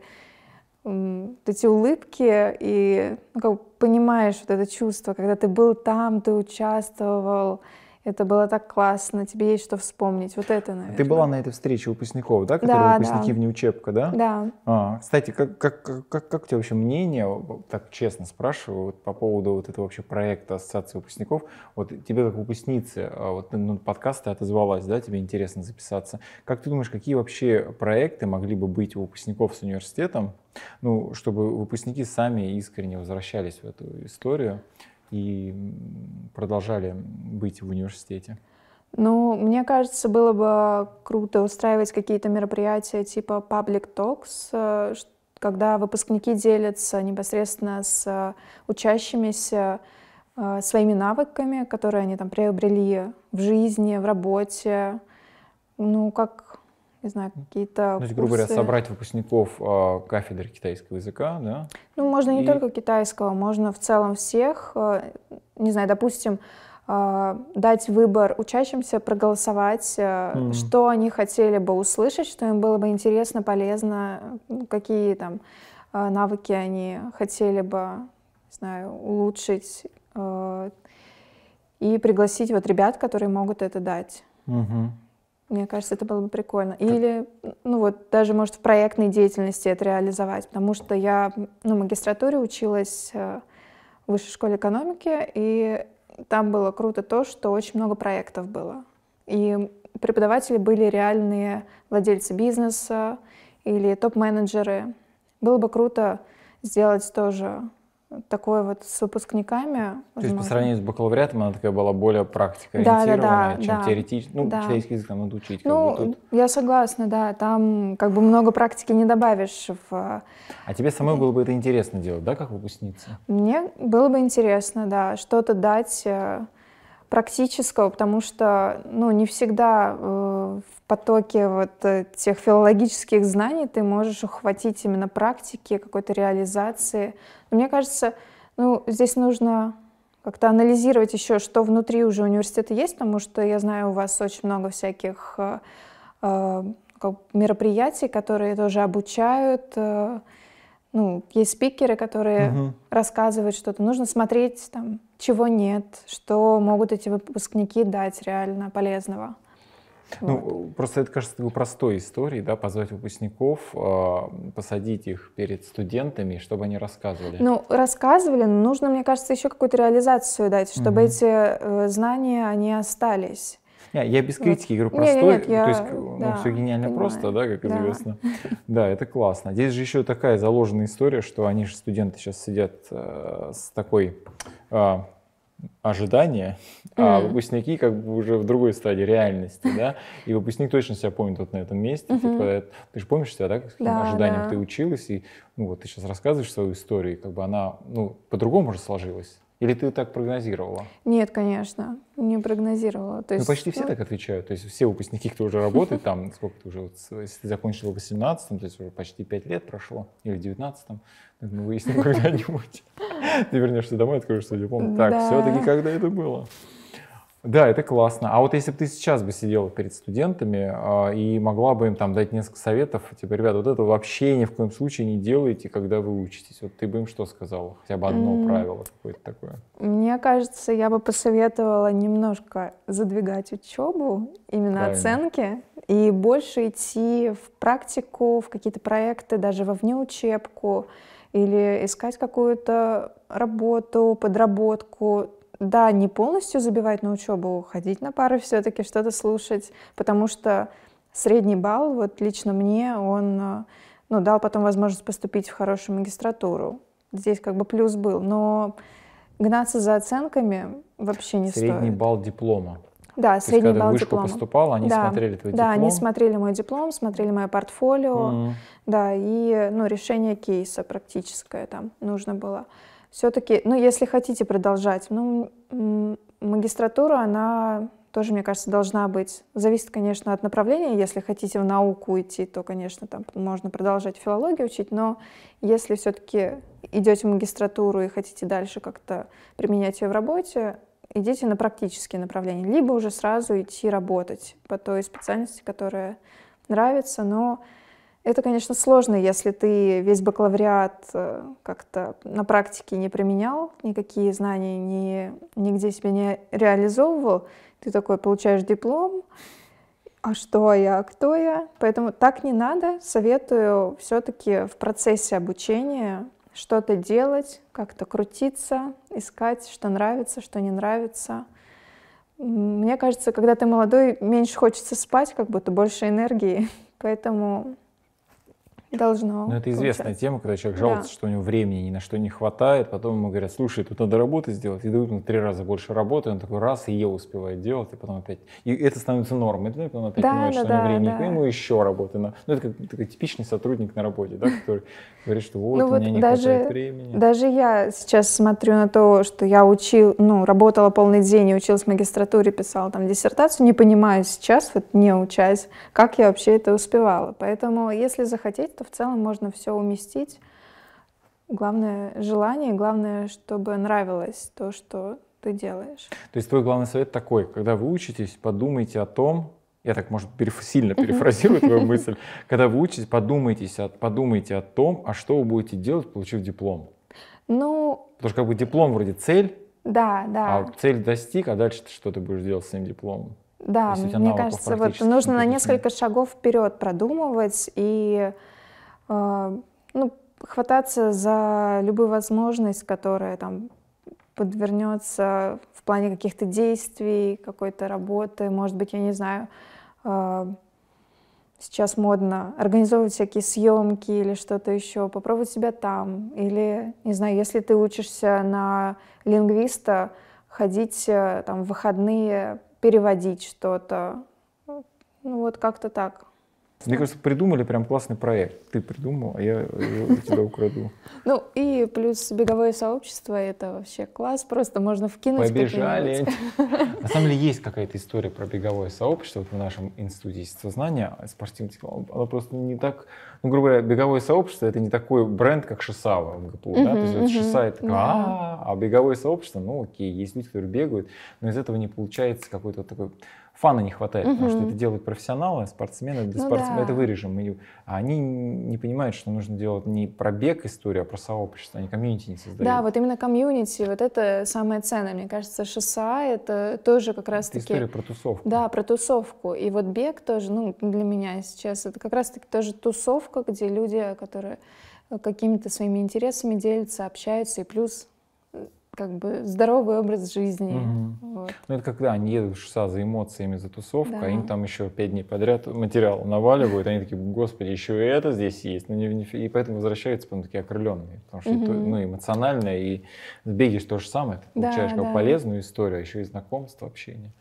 вот эти улыбки и ну, как понимаешь вот это чувство, когда ты был там, ты участвовал, это было так классно, тебе есть что вспомнить. Вот это, наверное. Ты была на этой встрече выпускников, да, которые Да, выпускники да. внеучебка, да? Да. А, кстати, как, как, как, как, у тебя вообще мнение, так честно спрашиваю, вот по поводу вот этого вообще проекта Ассоциации выпускников, вот тебе как выпускнице, а, вот ты, ну, подкаст ты отозвалась, да, тебе интересно записаться. Как ты думаешь, какие вообще проекты могли бы быть у выпускников с университетом, ну, чтобы выпускники сами искренне возвращались в эту историю и продолжали быть в университете? Ну, мне кажется, было бы круто устраивать какие-то мероприятия типа public talks, э, когда выпускники делятся непосредственно с учащимися э, своими навыками, которые они там приобрели в жизни, в работе. Ну, как, не знаю, какие-то то есть, грубо говоря, собрать выпускников а, кафедры китайского языка, да? Ну, можно не И- только китайского, можно в целом всех. э, Не знаю, допустим, э, дать выбор учащимся проголосовать, э, Мгм. что они хотели бы услышать, что им было бы интересно, полезно, какие там э, навыки они хотели бы, не знаю, улучшить. э, И пригласить вот ребят, которые могут это дать. Мгм. Мне кажется, это было бы прикольно. Или, ну вот, даже, может, в проектной деятельности это реализовать, потому что я ну, в магистратуре училась э, в высшей школе экономики, и там было круто то, что очень много проектов было. И преподаватели были реальные владельцы бизнеса или топ-менеджеры. Было бы круто сделать тоже такое вот с выпускниками. То есть по возможно. сравнению с бакалавриатом она такая была более практика Да, да, ориентированная, да, чем да. теоретически. Ну, Да. китайский язык там надо учить. Ну, тут. я согласна, да. Там как бы много практики не добавишь в А тебе самой было бы это интересно делать, да, как выпускница? Мне было бы интересно, да, что-то дать э, практического, потому что, ну, не всегда э, в потоке вот э, тех филологических знаний ты можешь ухватить именно практики, какой-то реализации. Но мне кажется, ну, здесь нужно как-то анализировать еще, что внутри уже университета есть, потому что я знаю, у вас очень много всяких э, мероприятий, которые тоже обучают. Ну, есть спикеры, которые Мгм. рассказывают что-то. Нужно смотреть, там, чего нет, что могут эти выпускники дать реально полезного. Вот. Ну, просто это кажется такой простой историей, да, позвать выпускников, а, посадить их перед студентами, чтобы они рассказывали. Ну, рассказывали, но нужно, мне кажется, еще какую-то реализацию дать, чтобы Мгм. эти э, знания, они остались. Не, я без Вот. критики говорю Не, не, простой, нет, я- то есть ну, да, все гениально понимаю. просто, да, как Да. известно. Да, это классно. Здесь же еще такая заложенная история, что они же студенты сейчас сидят э, с такой а, ожидания, а Мгм. выпускники как бы уже в другой стадии реальности, да, и выпускник точно себя помнит вот на этом месте, Мгм. типа, это- ты же помнишь себя, да, с каким Да, ожиданием да. ты училась, и ну вот ты сейчас рассказываешь свою историю, и как бы она, ну, по-другому же сложилась, или ты так прогнозировала? Нет, конечно, не прогнозировала. То Ну, есть, почти все ну, так отвечают. То есть все выпускники, кто уже работает, там, сколько ты уже, если ты закончил в 18 то есть уже почти 5 лет прошло, или в 19 мы выясним когда-нибудь. Ты вернешься домой, откроешь свой диплом. Так, все-таки когда это было? Да, это классно. А вот если бы ты сейчас бы сидела перед студентами а, и могла бы им там дать несколько советов, типа, ребята, вот это вообще ни в коем случае не делайте, когда вы учитесь. Вот ты бы им что сказала? Хотя бы одно М. правило какое-то такое. Мне кажется, я бы посоветовала немножко задвигать учебу, именно Правильно. оценки, и больше идти в практику, в какие-то проекты, даже во внеучебку, или искать какую-то работу, подработку. Да, не полностью забивать на учебу, ходить на пары все-таки, что-то слушать, потому что средний балл, вот лично мне, он э, ну, дал потом возможность поступить в хорошую магистратуру. Здесь как бы плюс был, но гнаться за оценками вообще не Средний стоит. балл диплома. Да, То есть, средний когда в балл вышку диплома. поступала, они Да, смотрели твой Да, диплом. они смотрели мой диплом, смотрели мое портфолио, Мгм. да, и ну, решение кейса практическое там нужно было. Все-таки, ну, если хотите продолжать, ну, магистратура, она тоже, мне кажется, должна быть. Зависит, конечно, от направления. Если хотите в науку идти, то, конечно, там можно продолжать филологию учить, но если все-таки идете в магистратуру и хотите дальше как-то применять ее в работе, идите на практические направления, либо уже сразу идти работать по той специальности, которая нравится, но это, конечно, сложно, если ты весь бакалавриат э, как-то на практике не применял, никакие знания не, нигде себя не реализовывал. Ты такой получаешь диплом, а что я, кто я? Поэтому так не надо. Советую все-таки в процессе обучения что-то делать, как-то крутиться, искать, что нравится, что не нравится. Мне кажется, когда ты молодой, меньше хочется спать, как будто больше энергии. Поэтому должно. Ну, это известная тема, когда человек Да. жалуется, что у него времени ни на что не хватает, потом ему говорят, слушай, тут надо работы сделать, и дают ему три раза больше работы, он такой раз и ее успевает делать, и потом опять... И это становится нормой, и потом опять Да, понимает, да, что у него да, времени, да. и ему еще работы. на- Ну, это как такой типичный сотрудник на работе, да, который говорит, что вот, Ну у вот меня не даже- хватает времени. Даже я сейчас смотрю на то, что я учил, ну, работала полный день и училась в магистратуре, писала там диссертацию, не понимаю сейчас, вот не учась, как я вообще это успевала. Поэтому, если захотеть, то в целом можно все уместить. Главное — желание, главное, чтобы нравилось то, что ты делаешь. То есть твой главный совет такой, когда вы учитесь, подумайте о том, я так, может, переф- сильно перефразирую твою мысль, когда вы учитесь, подумайте, о- подумайте о том, а что вы будете делать, получив диплом. Ну, Потому что как бы диплом вроде цель, да, да. а цель достиг, а дальше ты что ты будешь делать с своим дипломом? Да, мне кажется, вот нужно на несколько шагов вперед продумывать и ну, хвататься за любую возможность, которая там подвернется в плане каких-то действий, какой-то работы, может быть, я не знаю, э, сейчас модно организовывать всякие съемки или что-то еще, попробовать себя там. Или, не знаю, если ты учишься на лингвиста, ходить э, там в выходные, переводить что-то. Ну вот как-то так. Мне кажется, придумали прям классный проект. Ты придумал, а я его у тебя украду. Ну и плюс беговое сообщество, это вообще класс, просто можно вкинуть Побежали. На самом деле есть какая-то история про беговое сообщество вот в нашем институте естествознания, спортивного технологии. Оно просто не так, ну, грубо говоря, беговое сообщество это не такой бренд, как Шисава в ГПУ, да? То есть вот Шиса это а, а беговое сообщество, ну окей, есть люди, которые бегают, но из этого не получается какой-то такой фана не хватает, потому что это делают профессионалы, спортсмены, для Ну спортсменов да. это вырежем. И- а они не понимают, что нужно делать не про бег историю, а про сообщество, они комьюнити не создают. Да, вот именно комьюнити, вот это самое ценное. Мне кажется, ШСА — это тоже как раз-таки... история про тусовку. Да, про тусовку. И вот бег тоже, ну, для меня сейчас, это как раз-таки тоже тусовка, где люди, которые э, какими-то своими интересами делятся, общаются, и плюс как бы здоровый образ жизни. Мгм. Вот. Ну, это когда они едут в ШСА за эмоциями, за тусовку, Да. а им там еще пять дней подряд материал наваливают, они такие, господи, еще и это здесь есть. Ну, не- не- и поэтому возвращаются потом такие окрыленные, потому что это, Мгм. ну, эмоционально, и же то же самое, ты Да, получаешь как да. полезную историю, а еще и знакомство, общение.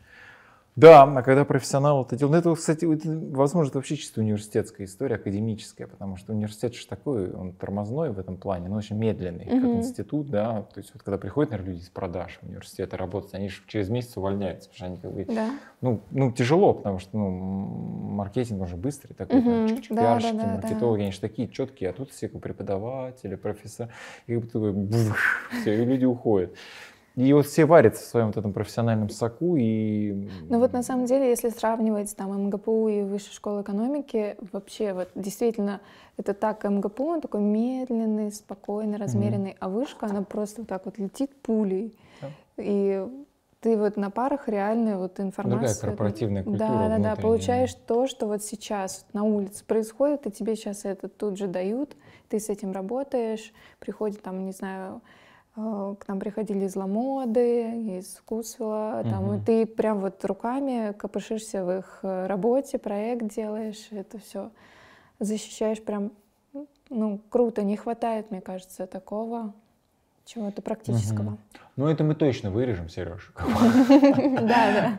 Да, а когда профессионал это делает, ну, это, кстати, это, возможно, это вообще чисто университетская история, академическая, потому что университет же такой, он тормозной в этом плане, но очень медленный, как Мгм. институт, да, то есть вот когда приходят, наверное, люди из продаж в университеты работать, они же через месяц увольняются, потому что они как бы, Да. ну, ну, тяжело, потому что, ну, маркетинг, он же быстрый такой, там, Мгм. чик-чик, Да, пиарщики, да, да, да. маркетологи, они же такие четкие, а тут все как преподаватели, профессор, и как будто бух, все, и люди уходят. И вот все варятся в своем вот этом профессиональном соку, и... Ну вот на самом деле, если сравнивать там МГПУ и Высшую школу экономики, вообще вот действительно это так МГПУ, он такой медленный, спокойный, размеренный, а вышка, она просто вот так вот летит пулей. Да. И ты вот на парах реально вот информацию... Другая корпоративная культура Да, да, да, получаешь то, что вот сейчас на улице происходит, и тебе сейчас это тут же дают, ты с этим работаешь, приходит там, не знаю, к нам приходили из Ламоды, из Вкусвилла, там, и ты прям вот руками копошишься в их э, работе, проект делаешь, это все защищаешь прям, ну, круто, не хватает, мне кажется, такого чего-то практического. Ну, это мы точно вырежем, Сереж. Да, да.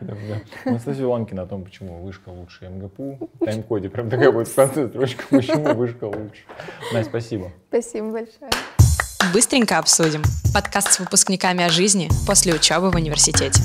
Анастасия Ланкина о том, почему вышка лучше МГПУ. В тайм-коде прям такая будет в конце строчка, почему вышка лучше. Настя, спасибо. Спасибо большое. Быстренько обсудим. Подкаст с выпускниками о жизни после учебы в университете.